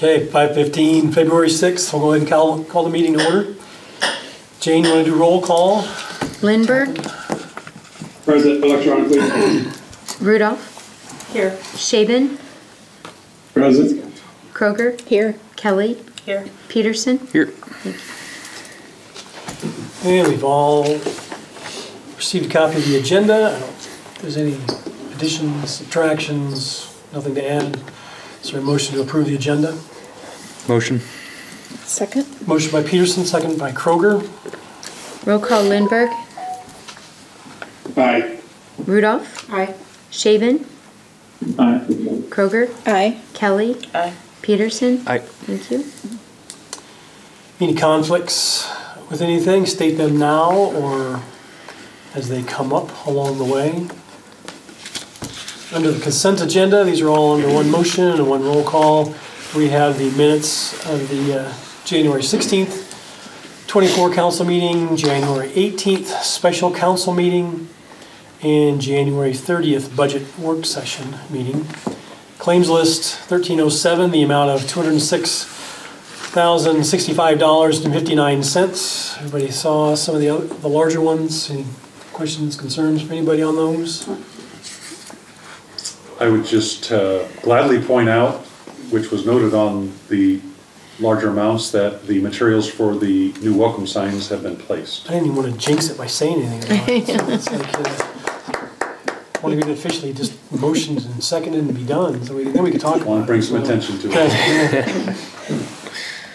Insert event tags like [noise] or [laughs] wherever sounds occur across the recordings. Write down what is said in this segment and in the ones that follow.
Okay, 5:15, February 6th, we'll go ahead and call, call the meeting to order. Jane, you want to do roll call? Lindberg, Present electronically. Rudolph, Here. Shaven, Present. Kroger. Here. Kelly, Here. Peterson. Here. And we've all received a copy of the agenda. I don't think there's any additions, subtractions, nothing to add. Is there a motion to approve the agenda? Motion. Second? Motion by Peterson, second by Kroger. Roll call Lindberg, Aye. Rudolph, Aye. Shaven, Aye. Kroger, Aye. Kelly, Aye. Peterson. Aye. Thank you. Any conflicts with anything, state them now or as they come up along the way. Under the consent agenda, these are all under one motion and one roll call. We have the minutes of the uh, January 16th, 24 council meeting, January 18th, special council meeting, and January 30th, budget work session meeting. Claims list 1307, the amount of 206 thousand sixty-five dollars and fifty-nine cents. Everybody saw some of the other, the larger ones. Any questions, concerns for anybody on those? I would just uh, gladly point out, which was noted on the larger amounts, that the materials for the new welcome signs have been placed. I didn't even want to jinx it by saying anything about it. So it's like, uh, Want to get officially just motioned and seconded and be done, so we, then we can talk about it. Want to bring some attention to it.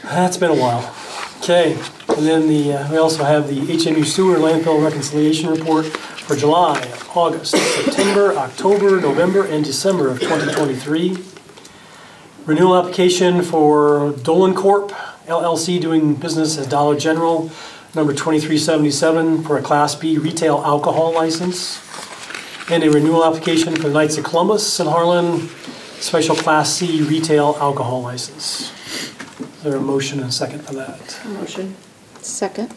That's been a while. Okay, and then the, uh, we also have the HMU sewer landfill reconciliation report for July, August, September, October, November, and December of 2023. Renewal application for Dolgencorp. LLC doing business as Dollar General, number 2377 for a Class B retail alcohol license. And a renewal application for the Knights of Columbus in Harlan, special Class C retail alcohol license. Is there a motion and a second for that? Motion. Second?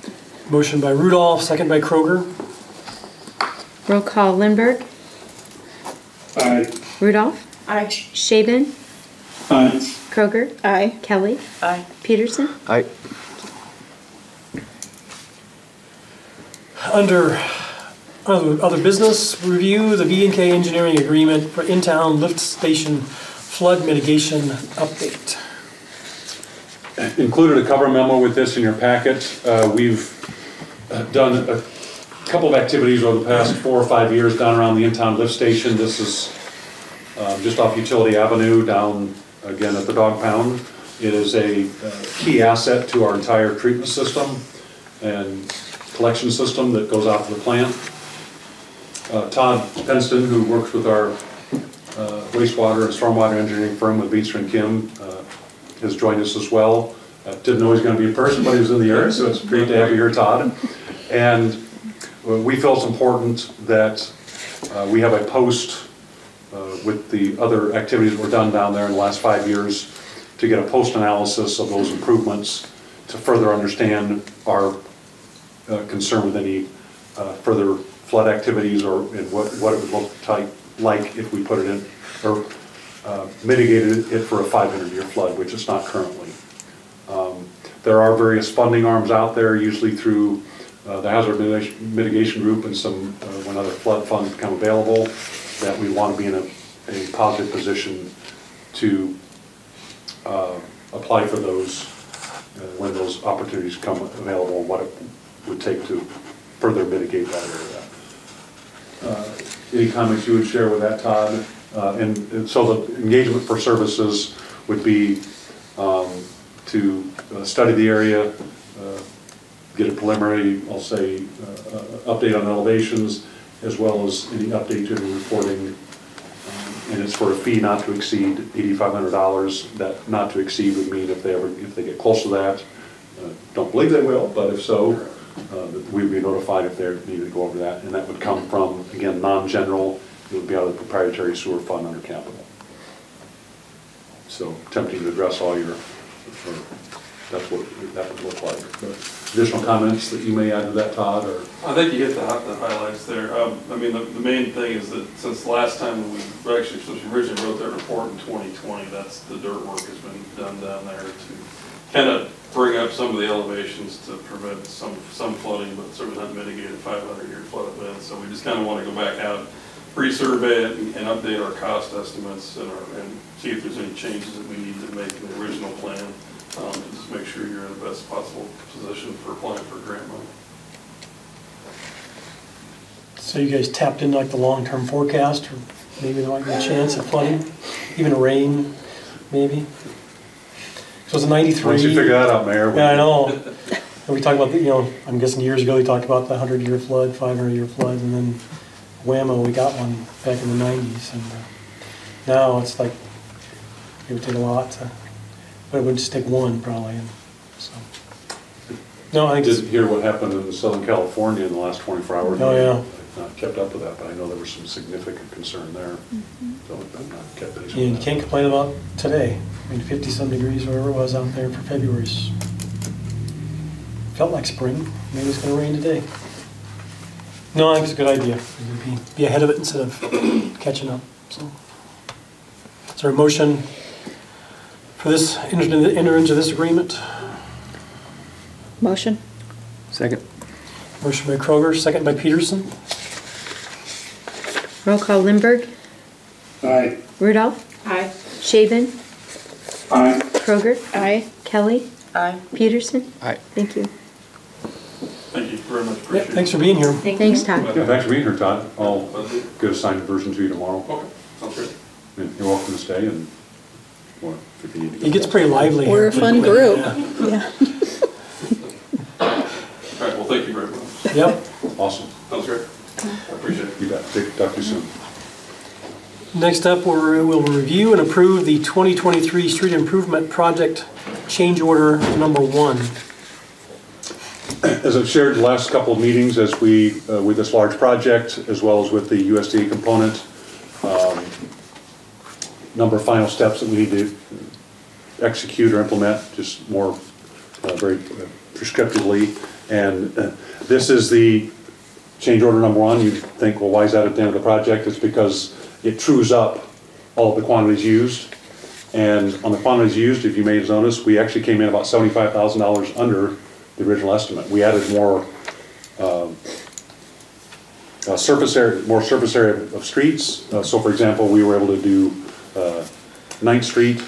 Motion by Rudolph, second by Kroger. Roll call Lindberg, Aye. Rudolph, Aye. Shaven, Aye. Kroger, Aye. Kelly, Aye. Peterson. Aye. Under other other business, review the V and K engineering agreement for in-town lift station flood mitigation update. Included a cover memo with this in your packet. Uh, We've uh, done a couple of activities over the past four or five years down around the in-town lift station. This is um, just off Utility Avenue, down again at the dog pound. It is a uh, key asset to our entire treatment system and collection system that goes out to the plant. Uh, Todd Penston, who works with our uh, wastewater and stormwater engineering firm with Veenstra and Kimm, uh, has joined us as well. Uh, Didn't know he was gonna be in person, but he was in the area, so it's great to have you here, Todd. And we feel it's important that uh, we have a post uh, with the other activities that were done down there in the last five years to get a post analysis of those improvements to further understand our uh, concern with any uh, further flood activities or and what, what it would look type, like if we put it in, or uh, mitigated it for a 500-year flood, which it's not currently. Um, There are various funding arms out there, usually through uh, the Hazard Mitigation- Group and some, uh, when other flood funds become available, that we want to be in a, a positive position to uh, apply for those uh, when those opportunities come available, and what it would take to further mitigate that area. Uh, Any comments you would share with that, Todd? And and so the engagement for services would be um, to study the area, get a preliminary, I'll say, uh, uh, update on elevations, as well as any update to the reporting. Um, And it's for a fee not to exceed $8,500. That not to exceed would mean if they ever, if they get close to that, uh, don't believe they will, but if so, uh, we'd be notified if they needed to go over that. And that would come from, again, non-general, it would be out of the proprietary sewer fund under capital. So attempting to address all your, or that's what that would look like. But Additional comments that you may add to that, Todd, or? I think you hit the the highlights there. Um, I mean, the, the main thing is that since last time we, we actually, since we originally wrote that report in 2020, that's, the dirt work has been done down there to kind of bring up some of the elevations to prevent some, some flooding, but certainly not mitigate a 500-year flood event. So we just kind of want to go back out, resurvey it and and update our cost estimates and, our- and see if there's any changes that we need to make in the original plan, um, to just make sure you're in the best possible position for applying for grant money. So you guys tapped into like the long-term forecast, or maybe there might be a chance of flooding, even rain, maybe? So it's a ninety-three. Once you figure that out, Mayor. Yeah, I know. And we talked about, the you know, I'm guessing years ago, they talked about the hundred-year flood, five-hundred-year flood, and then whammo, we got one back in the nineties, and uh, now it's like, it would take a lot to, but it would just take one probably, and so. No, I I think did it's, hear what happened in Southern California in the last 24 hours. Oh, yeah. I've not kept up with that, but I know there was some significant concern there. Mm-hmm. So I've not kept pace you with can't complain about today. I mean, fifty-some degrees, whatever it was out there for February's. Felt like spring, maybe it's gonna rain today. No, I think it's a good idea. Be- Be ahead of it instead of [clears throat] catching up, so. Is there a motion for this, enter into enter into this agreement? Motion? Second. Motion by Kroger, second by Peterson. Roll call Lindberg, Aye. Rudolph, Aye. Shaven, Aye. Kroger, Aye. Kelly, Aye. Peterson. Aye. Thank you. Thank you very much, Yeah, appreciate it. thanks for being here. Thanks, Todd. Yeah, thanks for being here, Todd. I'll get a signed version to you tomorrow. Okay, sounds great. And You're welcome to stay and, or if you need to. go It gets pretty lively. We're a fun group. Yeah. [laughs] All right, well, thank you very much. Yep. Awesome. Sounds great. I appreciate it. You bet. Take- Talk to you soon. Next up, we're- we'll review and approve the 2023 street improvement project change order number one. As I've shared the last couple of meetings, as we, uh, with this large project, as well as with the USDA component, um, number of final steps that we need to execute or implement, just more, uh, very prescriptively. And uh, this is the change order number one. You think, well, why is that at the end of the project? It's because it trues up all the quantities used. And on the quantities used, if you may have noticed, we actually came in about seventy-five thousand dollars under the original estimate. We added more, um, uh, surface area, more surface area of streets. Uh, so for example, we were able to do, uh, Ninth Street.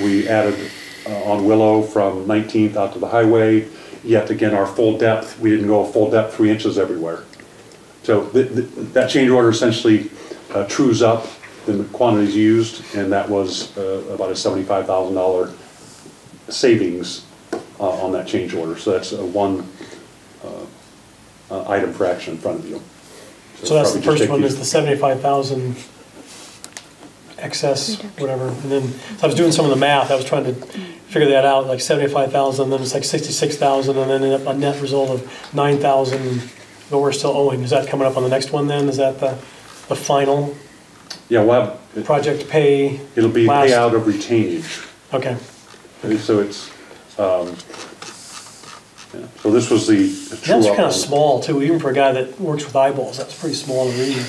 We added, uh, on Willow from Nineteenth out to the highway. Yet again, our full depth, we didn't go full depth three inches everywhere. So th- th- that change order essentially uh, trues up the quantities used, and that was uh, about a seventy-five thousand dollar savings uh, on that change order. So that's a one uh, uh, item for action in front of you. So that's the first one, is the seventy-five thousand excess, whatever, and then, so I was doing some of the math, I was trying to figure that out, like seventy-five thousand, then it's like sixty-six thousand, and then a net result of nine thousand, but we're still owing, is that coming up on the next one then, is that the, the final Yeah, well, it- project pay? it'll be last- payout of retainage. Okay, So it's, um, yeah, so this was the. that's up kind on- of small too, even for a guy that works with eyeballs, that's pretty small to read.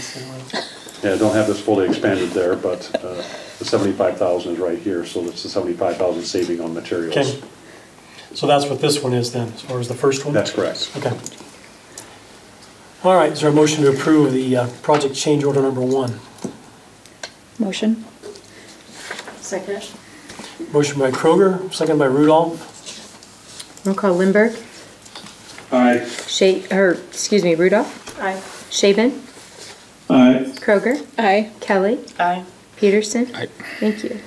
Yeah, I don't have this fully expanded there, but uh, the seventy-five thousand is right here, so that's the seventy-five thousand saving on materials. Okay, so that's what this one is then, as far as the first one? That's correct. Okay. All right, is there a motion to approve the uh, project change order number one? Motion? Second. Motion by Kroger, second by Rudolph. Roll call Lindberg, Aye. Sha, or, excuse me, Rudolph, Aye. Shaven, Aye. Kroger, Aye. Kelly, Aye. Peterson. Aye. Thank you.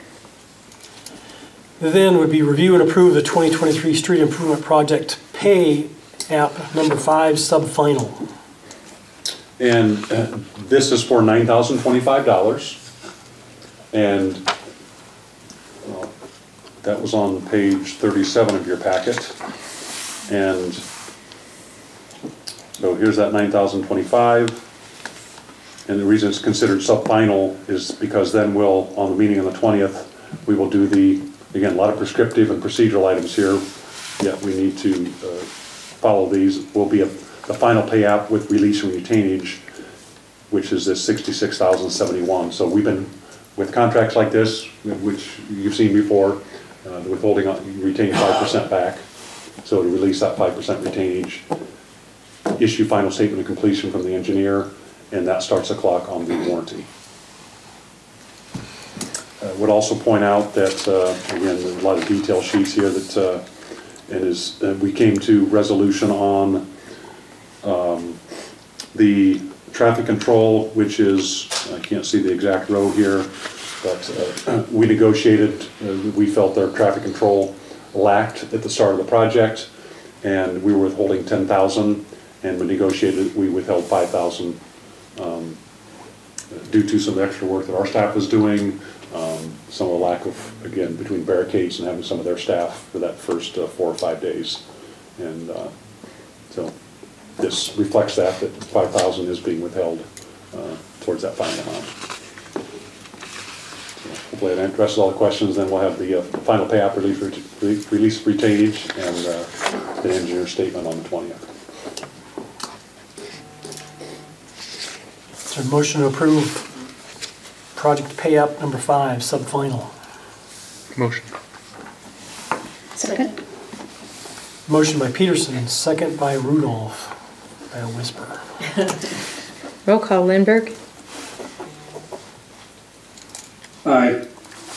Then would be review and approve the 2023 street improvement project pay app number five, sub-final. And uh, this is for nine thousand twenty-five dollars. And well, that was on page thirty-seven of your packet. And so here's that nine thousand twenty-five. And the reason it's considered sub-final is because then we'll, on the meeting on the twentieth, we will do the, again, a lot of prescriptive and procedural items here. yet we need to uh, follow these, will be a- the final payout with release and retainage, which is this 66,071. So we've been, with contracts like this, which you've seen before, uh, the withholding, on- you retain 5% back. So to release that 5% retainage, issue final statement of completion from the engineer, and that starts the clock on the warranty. Uh, Would also point out that, uh, again, there's a lot of detail sheets here that, uh, is, uh, we came to resolution on um, the traffic control, which is, I can't see the exact row here, but uh, [clears throat] we negotiated, uh, we felt their traffic control lacked at the start of the project, and we were withholding 10,000, and we negotiated, we withheld 5,000 um, due to some extra work that our staff was doing, um, some of the lack of, again, between barricades and having some of their staff for that first uh, four or five days. And uh, so this reflects that, that 5,000 is being withheld uh, towards that final amount. So Hopefully that addresses all the questions, then we'll have the uh, final pay app release, release retainage and uh, the engineer's statement on the 20th. Is there a motion to approve project pay app number five, sub-final? Motion. Second? Motion by Peterson, second by Rudolph, by a whisper. [laughs] Roll call Lindberg, Aye.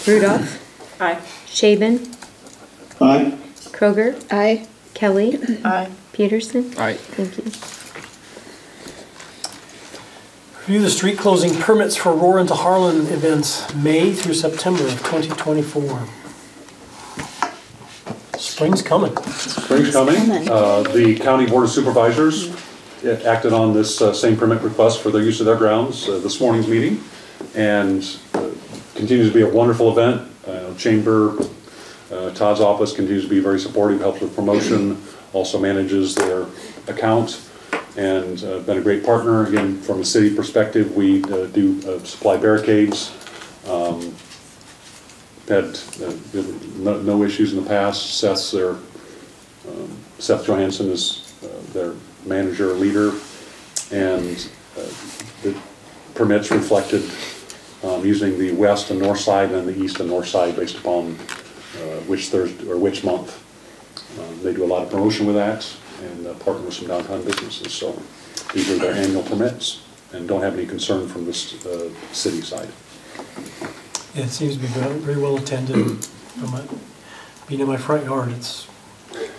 Rudolph, Aye. Shaven, Aye. Kroger, Aye. Kelly, Aye. Peterson. Aye. Thank you. Review the street closing permits for Roar into Harlan events, May through September of 2024. Spring's coming. Spring's coming. coming. Uh, The county board of supervisors acted on this uh, same permit request for their use of their grounds uh, this morning's meeting, and uh, continues to be a wonderful event. Uh, Chamber, uh, Todd's office continues to be very supportive, helps with promotion, also manages their account, and uh, been a great partner. Again, from a city perspective, we uh, do uh, supply barricades, um, had uh, no, no issues in the past. Seth's their, um, Seth Johansson is uh, their manager, leader, and uh, the permits reflected um, using the west and north side and the east and north side based upon which Thursday, or which month. Um, They do a lot of promotion with that and uh, partner with some downtown businesses, so these are their annual permits and don't have any concern from this uh, city side. Yeah, It seems to be very very well attended. My- Being in my front yard, it's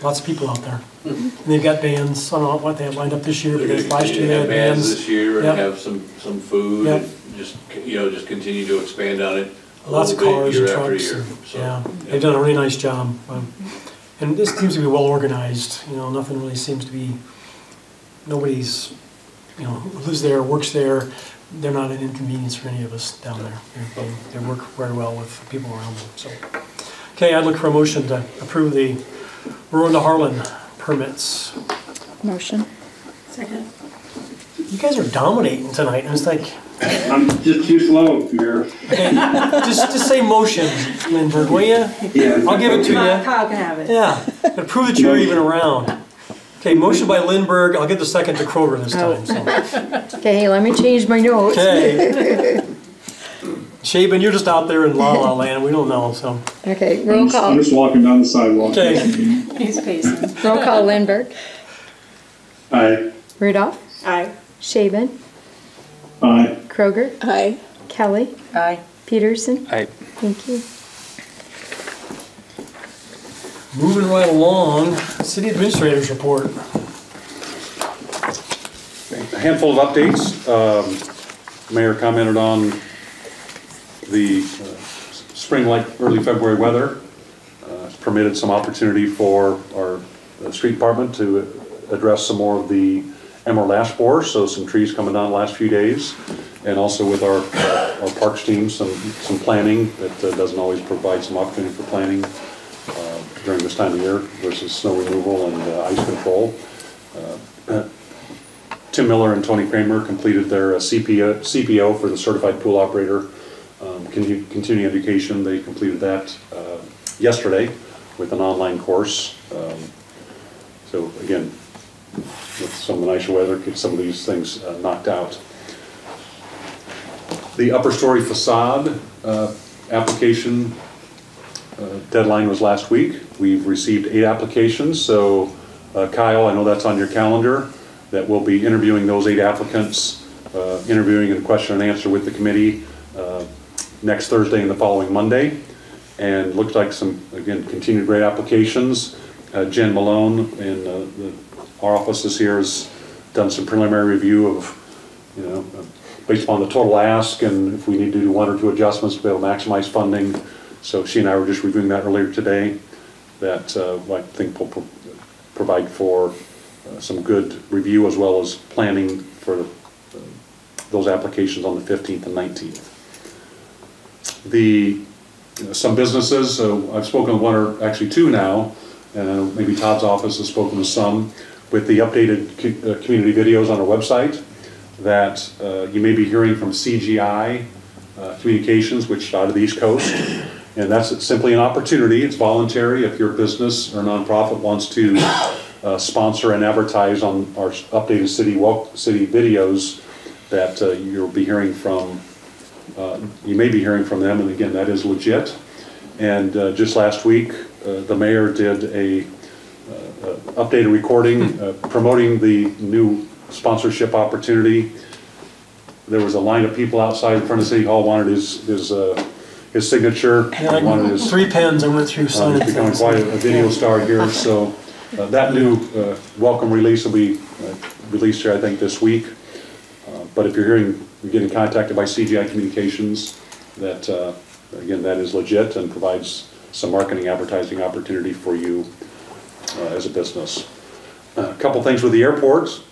lots of people out there. And they've got bands, I don't know what they have lined up this year, They're because gonna last year they had have bands bands. this year, and Yep. have some, some food, Yep. and just, you know, just continue to expand on it. Lots of cars and trucks. year, and- so, Yeah, they've done a really nice job. Um, And this seems to be well organized, you know, nothing really seems to be, nobody's, you know, who lives there, works there, they're not an inconvenience for any of us down there. They- They they work very well with the people around them, so. Okay, I'd look for a motion to approve the Roar into Harlan permits. Motion? Second. You guys are dominating tonight, and it's like, I'm just too slow here. okay, just, just say motion, Lindberg, will you? Yeah. I'll give it to you. Kyle can have it. Yeah, but prove that you're even around. Okay, motion by Lindberg, I'll give the second to Kroger this time, so. Okay, let me change my notes. Okay. Shaven, you're just out there in la la land, we don't know, so. Okay, I'm roll just, I'm just walking down the sidewalk. Okay, He's pacing. roll call Lindberg, Aye. Rudolph, Aye. Shaven, Aye. Kroger, Aye. Kelly, Aye. Peterson. Aye. Thank you. moving right along, city administrators report. A handful of updates. Um, Mayor commented on the uh, spring-like, early February weather. Uh, Permitted some opportunity for our uh, street department to address some more of the emerald ash borer, so some trees coming down the last few days. And also with our, uh, our parks team, some, some planning that uh, doesn't always provide some opportunity for planning uh, during this time of year versus snow removal and uh, ice control. Uh, [clears throat] Tim Miller and Tony Kramer completed their CPO, CPO for the certified pool operator um, continuing education. They completed that yesterday with an online course. Um, So again, with some of the nicer weather, get some of these things uh, knocked out. The upper story facade uh, application uh, deadline was last week. We've received eight applications, so uh, Kyle, I know that's on your calendar, that we'll be interviewing those eight applicants, uh, interviewing and question and answer with the committee uh, next Thursday and the following Monday. And looks like some, again, continued great applications. Jen Malone uh, the- our office this year has done some preliminary review of, you know, uh, based upon the total ask and if we need to do one or two adjustments to be able to maximize funding. So she and I were just reviewing that earlier today, that uh, I think will pro- provide for uh, some good review as well as planning for uh, those applications on the 15th and 19th. The, some businesses, uh, I've spoken to one or actually two now, and maybe Todd's office has spoken to some, with the updated uh, community videos on our website, that uh, you may be hearing from CGI uh, Communications, which out of the East Coast. And that's simply an opportunity, it's voluntary, if your business or nonprofit wants to uh, sponsor and advertise on our updated city walk, city videos, that you'll be hearing from, uh, you may be hearing from them, and again, that is legit. And uh, just last week, uh, the mayor did a updated recording uh, promoting the new sponsorship opportunity. There was a line of people outside in front of City Hall wanted his, his, uh, his signature. And wanted his- three pens I went through uh, signing He's becoming quite a a video star here, so uh, that new uh, welcome release will be uh, released here, I think, this week. Uh, But if you're hearing, you're getting contacted by CGI Communications, that, uh, again, that is legit and provides some marketing advertising opportunity for you uh, as a business. A Couple things with the airports.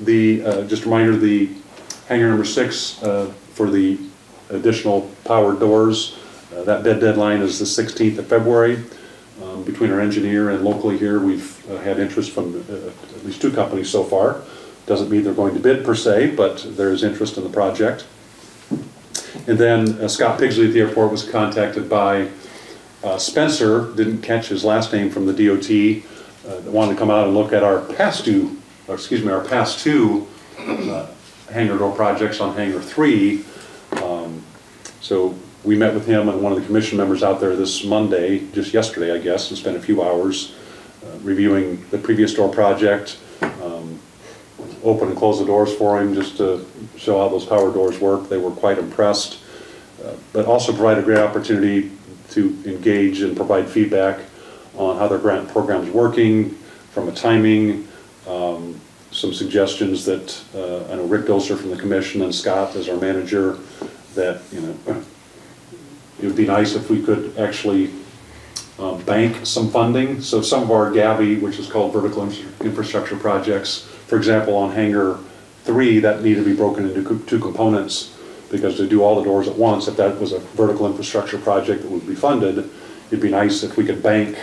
The, uh, just a reminder, the hangar number six uh, for the additional power doors, uh, that bid deadline is the 16th of February. Um, Between our engineer and locally here, we've uh, had interest from uh, at least two companies so far. Doesn't mean they're going to bid per se, but there is interest in the project. And then uh, Scott Pigsley at the airport was contacted by uh, Spencer, didn't catch his last name from the DOT, uh, that wanted to come out and look at our past due, or excuse me, our past two uh, hangar door projects on hangar three. Um, So we met with him and one of the commission members out there this Monday, just yesterday, I guess, and spent a few hours uh, reviewing the previous door project. um, Open and close the doors for him, just to show how those power doors work. They were quite impressed. Uh, But also provide a great opportunity to engage and provide feedback on how their grant program's working, from a timing, um, some suggestions that, uh, I know Rick Bilser from the commission and Scott as our manager, that, you know, it would be nice if we could actually um, bank some funding. So some of our GAVI, which is called Vertical Infrastructure Projects, for example, on hangar three, that needed to be broken into co- two components, because to do all the doors at once, if that was a vertical infrastructure project that would be funded, it'd be nice if we could bank,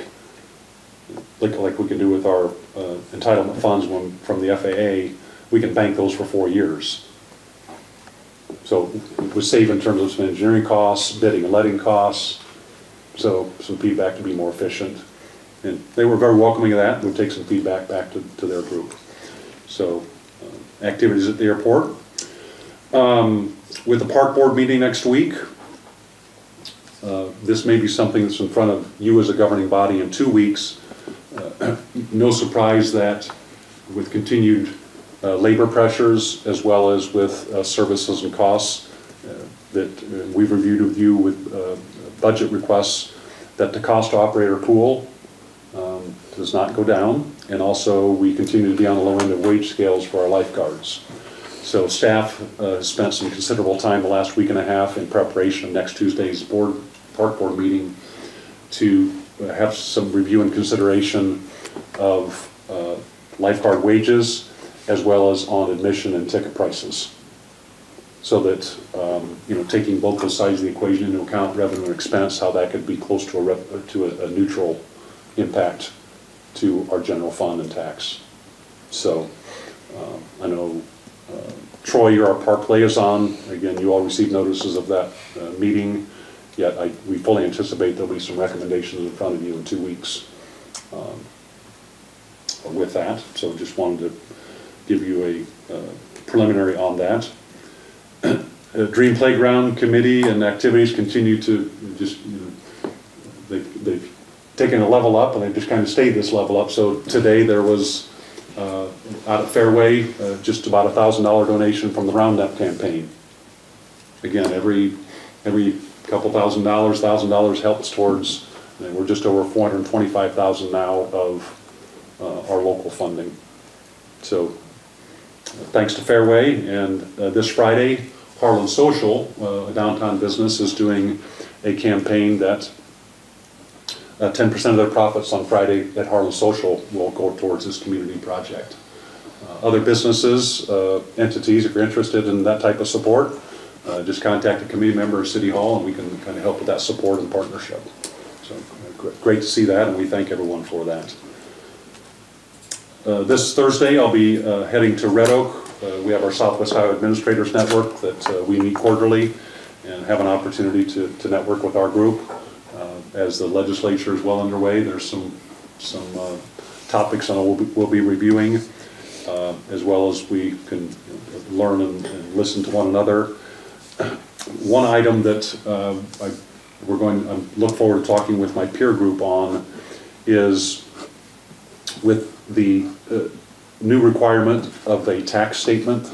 like, like we can do with our uh, entitlement funds when, from the FAA, we can bank those for four years. So it would save in terms of some engineering costs, bidding and letting costs, so some feedback to be more efficient. And they were very welcoming of that, we'll take some feedback back to, to their group. So, uh, activities at the airport. Um, With the park board meeting next week, uh, this may be something that's in front of you as a governing body in two weeks. Uh, No surprise that with continued uh, labor pressures as well as with uh, services and costs, that we've reviewed with you with budget requests, that the cost operator pool um, does not go down, and also we continue to be on the low end of wage scales for our lifeguards. So staff uh, spent some considerable time the last week and a half in preparation of next Tuesday's board, park board meeting to have some review and consideration of uh, lifeguard wages as well as on admission and ticket prices. So that, um, you know, taking both those sides of the equation into account, revenue and expense, how that could be close to a, to a- a neutral impact to our general fund and tax. So, um, I know uh, Troy, you're our park liaison. Again, you all received notices of that uh, meeting, yet I, we fully anticipate there'll be some recommendations in front of you in two weeks um, with that, so just wanted to give you a uh, preliminary on that. [clears throat] Uh, Dream Playground Committee and activities continue to just, you know, they've, they've taken a level up and they've just kind of stayed this level up. So today there was, uh, out at Fareway, uh, just about a thousand dollar donation from the Roundup campaign. Again, every, every couple thousand dollars, thousand dollars helps towards, and we're just over four hundred and twenty-five thousand now of uh, our local funding. So, thanks to Fareway, and uh, this Friday, Harlan Social, uh, a downtown business, is doing a campaign that uh, ten percent of their profits on Friday at Harlan Social will go towards this community project. Uh, Other businesses, uh, entities, if you're interested in that type of support, uh, just contact a committee member of City Hall and we can kind of help with that support and partnership. So, uh, gr- great to see that, and we thank everyone for that. Uh, This Thursday, I'll be uh, heading to Red Oak. Uh, We have our Southwest Iowa Administrators Network that uh, we meet quarterly and have an opportunity to, to network with our group. As the legislature is well underway, there's some, some topics that we'll, be- we'll be reviewing, uh, as well as we can learn and and listen to one another. One item that uh, I, we're going, I look forward to talking with my peer group on is with the uh, new requirement of a tax statement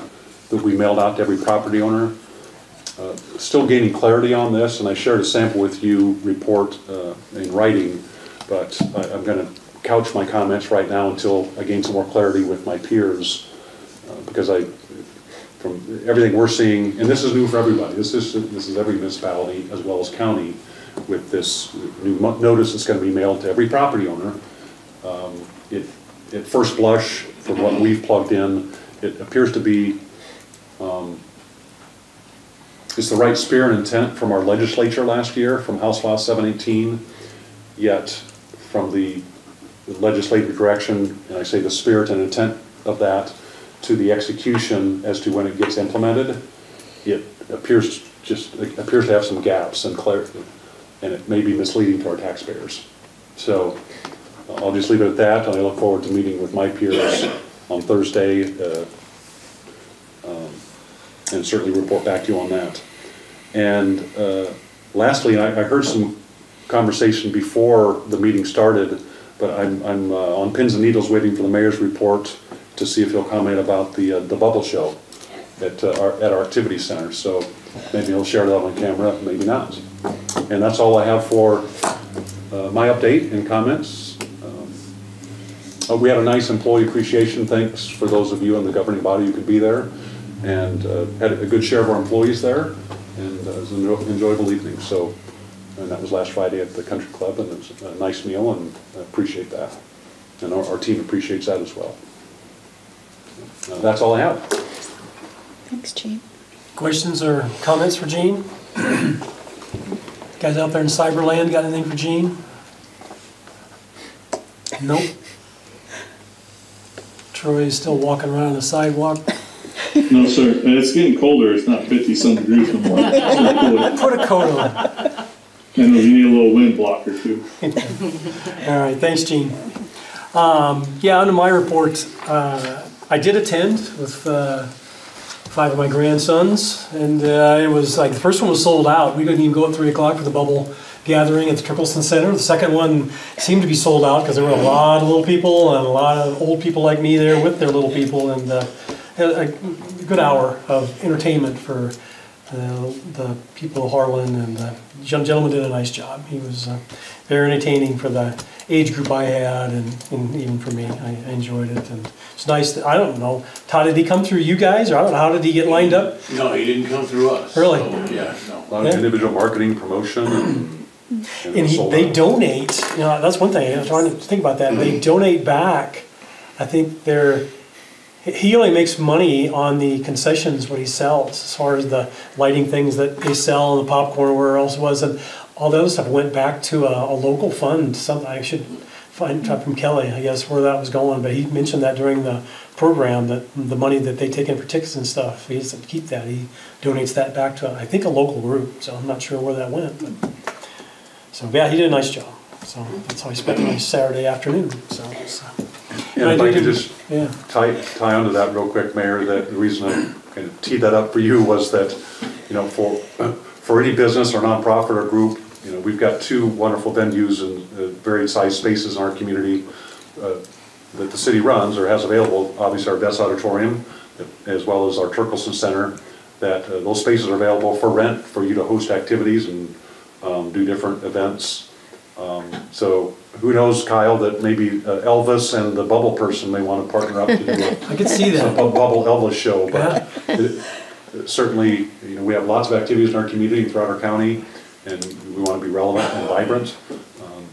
that we mailed out to every property owner. Uh, Still gaining clarity on this, and I shared a sample with you report uh, in writing, but I- I'm going to couch my comments right now until I gain some more clarity with my peers, uh, because I, from everything we're seeing, and this is new for everybody, this is, this is every municipality as well as county, with this new notice that's going to be mailed to every property owner. Um, It, at first blush, from what we've plugged in, it appears to be, um, it's the right spirit and intent from our legislature last year, from House Law 718, yet from the legislative direction, and I say the spirit and intent of that, to the execution as to when it gets implemented, it appears just, it appears to have some gaps and clarity, and it may be misleading to our taxpayers. So I'll just leave it at that, and I look forward to meeting with my peers on Thursday, uh, um, and certainly report back to you on that. And uh, lastly, I I heard some conversation before the meeting started, but I'm I'm uh, on pins and needles waiting for the mayor's report to see if he'll comment about the uh, the bubble show at uh, our, at our activity center. So maybe he'll share that on camera, maybe not. And that's all I have for uh, my update and comments. Um, uh, We had a nice employee appreciation, thanks for those of you in the governing body who could be there. And uh, had a good share of our employees there, and uh, it was an enjoyable evening, so. And that was last Friday at the country club, and it was a nice meal, and I appreciate that. And our, our team appreciates that as well. Uh, That's all I have. Thanks, Gene. Questions or comments for Gene? Guys out there in Cyberland, got anything for Gene? Nope. Troy's still walking around on the sidewalk. No, sir, and it's getting colder, it's not fifty-some degrees no more. Put a coat on. And you need a little wind blocker too. All right, thanks, Gene. Um, yeah, under my report, uh, I did attend with, uh, five of my grandsons, and, uh, it was like, the first one was sold out. We couldn't even go at three o'clock for the bubble gathering at the Turkleson Center. The second one seemed to be sold out because there were a lot of little people and a lot of old people like me there with their little people, and, uh, a good hour of entertainment for uh, the people of Harlan, and the young gentleman did a nice job. He was uh, very entertaining for the age group I had, and, and even for me, I, I enjoyed it. And it's nice. That, I don't know, Todd, did he come through you guys, or I don't know, how did he get lined up? No, he didn't come through us. Really? so, Yeah, no. A lot of Yeah. individual marketing, promotion, and. And [clears throat] he, sold they out. donate. You know, that's one thing I was trying to think about that. They donate back. I think they're. He only makes money on the concessions what he sells, as far as the lighting things that they sell and the popcorn where else was, and all the other stuff went back to a, a local fund. Something I should find out from Kelly, I guess, where that was going. But he mentioned that during the program that the money that they take in for tickets and stuff, he doesn't keep that. He donates that back to I think a local group. So I'm not sure where that went, but. So yeah, he did a nice job. So that's how I spent my Saturday afternoon, so. uh, And if I could just Yeah, tie, tie onto that real quick, Mayor, that the reason I kind of teed that up for you was that, you know, for, for any business or nonprofit or group, you know, we've got two wonderful venues and uh, varied sized spaces in our community uh, that the city runs or has available, obviously our Best Auditorium, as well as our Turkelson Center, that uh, those spaces are available for rent, for you to host activities and um, do different events. Um, So who knows, Kyle, that maybe uh, Elvis and the Bubble Person may want to partner up to do a [laughs] I could see a that. bu- Bubble Elvis show, but it- certainly, you know, we have lots of activities in our community and throughout our county, and we want to be relevant and vibrant. Um,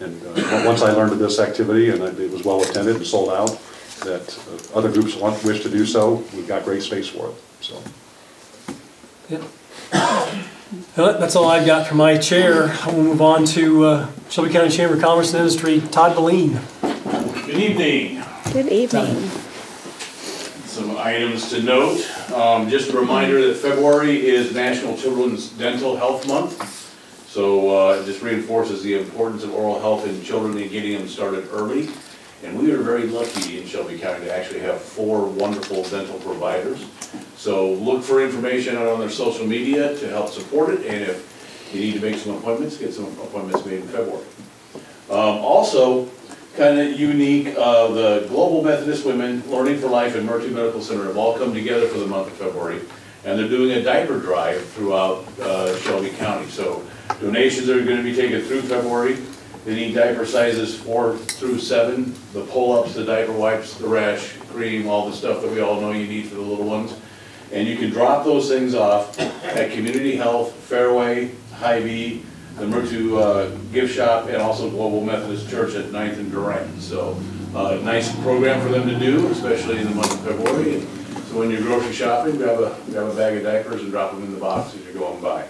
And uh, once I learned of this activity, and it was well attended and sold out, that uh, other groups want, wish to do so, we've got great space for it, so. Yeah. Well, That's all I've got for my chair. We'll move on to uh, Shelby County Chamber of Commerce and Industry, Todd Valline. Good evening. Good evening. Some items to note. Um, just a reminder that February is National Children's Dental Health Month. So, uh, it just reinforces the importance of oral health in children and getting them started early. And we are very lucky in Shelby County to actually have four wonderful dental providers. So look for information out on their social media to help support it, and if you need to make some appointments, get some appointments made in February. Um, also, kind of unique, uh, the Global Methodist Women Learning for Life and Myrtue Medical Center have all come together for the month of February, and they're doing a diaper drive throughout, uh, Shelby County. So donations are gonna be taken through February. They need diaper sizes four through seven, the pull-ups, the diaper wipes, the rash cream, all the stuff that we all know you need for the little ones. And you can drop those things off at Community Health, Fareway, Hy-Vee, the Myrtue uh, Gift Shop, and also Global Methodist Church at Ninth and Durant. So, uh, nice program for them to do, especially in the month of February. So when you're grocery shopping, grab a, grab a bag of diapers and drop them in the box as you're going by.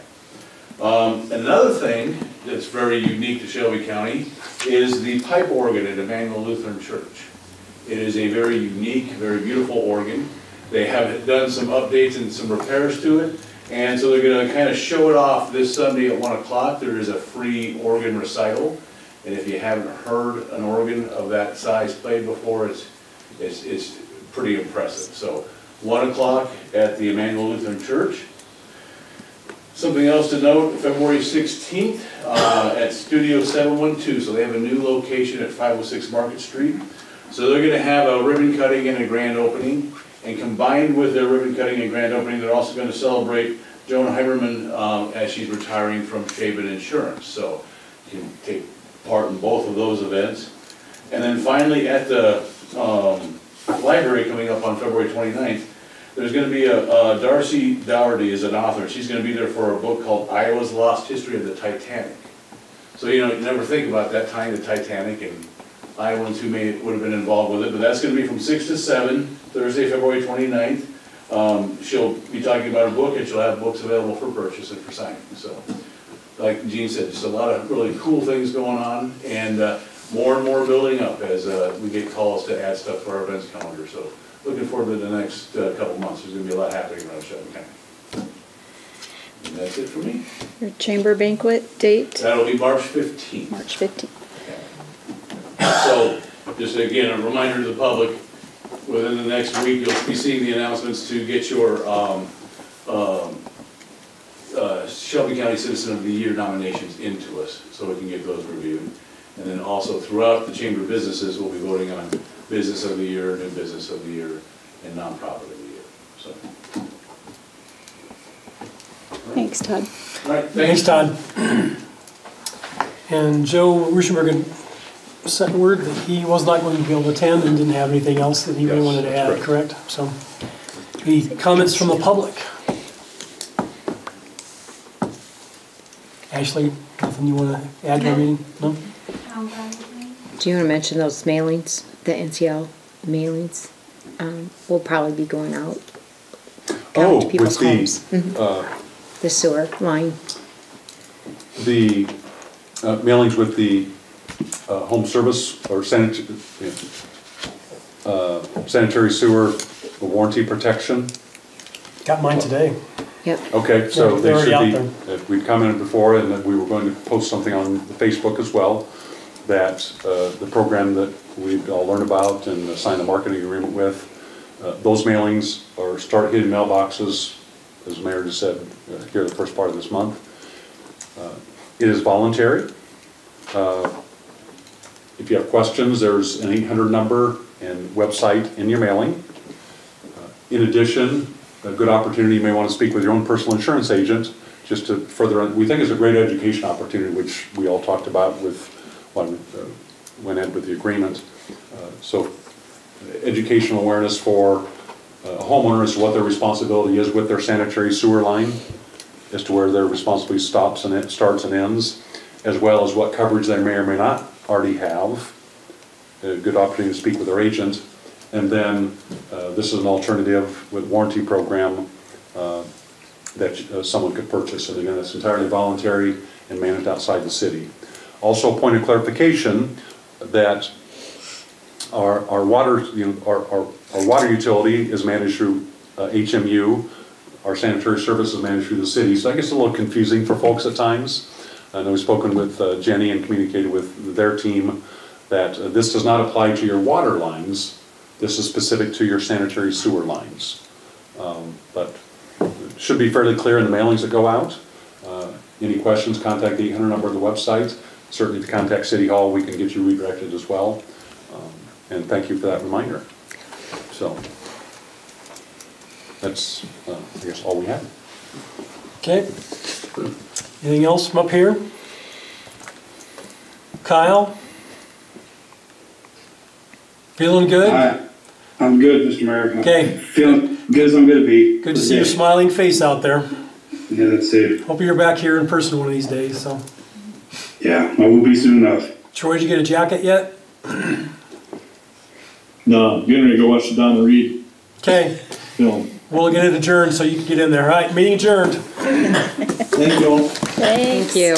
Um, Another thing that's very unique to Shelby County is the pipe organ at Emmanuel Lutheran Church. It is a very unique, very beautiful organ. They have done some updates and some repairs to it, and so they're gonna kind of show it off this Sunday at one o'clock. There is a free organ recital, and if you haven't heard an organ of that size played before, it's, it's, it's pretty impressive. So, one o'clock at the Emmanuel Lutheran Church. Something else to note, February 16th uh, at Studio 712, so they have a new location at 506 Market Street. So they're gonna have a ribbon cutting and a grand opening, and combined with their ribbon cutting and grand opening, they're also gonna celebrate Joan Heimerman um, as she's retiring from Shaven Insurance. So you can take part in both of those events. And then finally, at the um, library coming up on February 29th, there's gonna be a, Darcy Dougherty is an author, she's gonna be there for a book called Iowa's Lost History of the Titanic. So, you know, you never think about that time, the Titanic, and Iowans who may, would have been involved with it, but that's gonna be from six to seven, Thursday, February 29th. Um, she'll be talking about a book, and she'll have books available for purchase and for signing, so. Like Gene said, just a lot of really cool things going on, and, uh, more and more building up as, uh, we get calls to add stuff to our events calendar, so looking forward to the next, uh, couple months, there's gonna be a lot happening around Shelby County. And that's it for me. Your chamber banquet date, That'll be March fifteenth. March 15th. So, just again, a reminder to the public, within the next week, you'll be seeing the announcements to get your, um, um, uh, Shelby County Citizen of the Year nominations into us, so we can get those reviewed. And then also throughout the chamber businesses, we'll be voting on Business of the Year, New Business of the Year, and Nonprofit of the Year, so. Thanks, Todd. All right, Thanks, Todd. And Joe Ruschenberg sent word that he was not going to be able to attend and didn't have anything else that he really Yes, wanted to add, correct? So, any comments from the public? Ashley, nothing you want to add to our meeting? No? Do you want to mention those mailings, the NCL mailings? Um, will probably be going out. Oh, Out to people's with the, homes. Mhm. uh, The sewer line. the uh, mailings with the uh, home service or sanitary, uh, sanitary sewer warranty protection. Got mine today. Yep. Okay, so Yeah, they're they already should out be, uh, we'd commented before and that we were going to post something on the Facebook as well. that uh, the program that we've all learned about and signed the marketing agreement with, uh, those mailings are start hitting mailboxes, as mayor just said, uh, here the first part of this month. Uh, It is voluntary. Uh, If you have questions, there's an 800 number and website in your mailing. Uh, In addition, a good opportunity, you may want to speak with your own personal insurance agent, just to further, we think it's a great education opportunity, which we all talked about with, when, uh, went ahead with the agreement. Uh, So, educational awareness for uh, homeowners, what their responsibility is with their sanitary sewer line, as to where their responsibility stops and it starts and ends, as well as what coverage they may or may not already have. A good opportunity to speak with their agent. And then, uh, this is an alternative with warranty program uh, that uh, someone could purchase. And again, it's entirely voluntary and managed outside the city. Also, a point of clarification that our, our water, you know, our, our, our water utility is managed through uh, HMU. Our sanitary service is managed through the city, so I guess it's a little confusing for folks at times. I know we've spoken with uh, Jenny and communicated with their team that uh, this does not apply to your water lines. This is specific to your sanitary sewer lines. Um, But it should be fairly clear in the mailings that go out. Uh, Any questions, contact the 800 number of the website. Certainly to contact City Hall, we can get you redirected as well. Um, And thank you for that reminder. So, that's, uh, I guess, all we have. Okay. Anything else from up here? Kyle? Feeling good? Hi, I'm good, Mr. Mayor. Okay. Feeling good as I'm gonna be. Good to see your smiling face out there. Yeah, that's it. Hope you're back here in person one of these days, so. Yeah, I will be soon enough. Troy, did you get a jacket yet? No, I'm getting ready to go watch the Donna Reed Okay, film. we'll get it adjourned so you can get in there. All right, meeting adjourned. [laughs] Thank you all. Thank you.